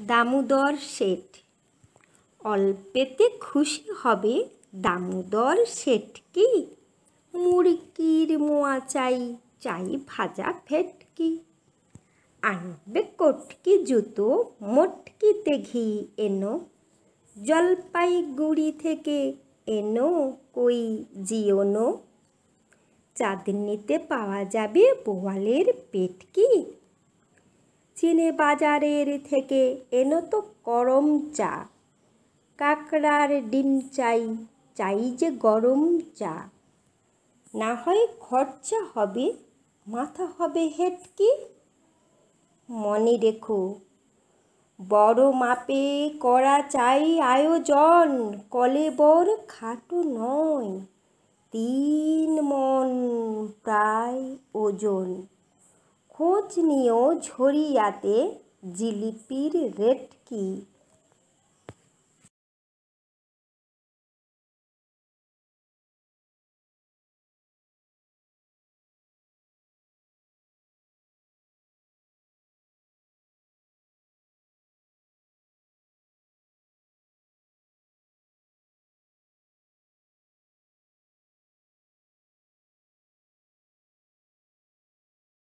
দামোদর শেঠ। অল্পেতে খুশি হবে দামোদর শেঠ কি? মুরগির মোয়া চাই চাই ভাজা ভেটকি আনবে কটকি জুতো, মটকিতে ঘি এনো। জলপাইগুড়ি থেকে এনো, কই জিওনো। চাঁদনিতে পাওয়া যাবে বোয়ালের পেটকি চিনে বাজারের থেকে এনো তো গরম চা। কাঁকড়ার ডিম চাই চাই যে গরম চা। না হয় খরচা হবে, মাথা হবে হেটকি মনে রেখো, বড় মাপে করা চাই আয়োজন, কলে কলেবর খাটো নয়। তিন মন প্রায় ওজন। খোঁজ নিও ঝরিয়াতে জিলিপির রেট কি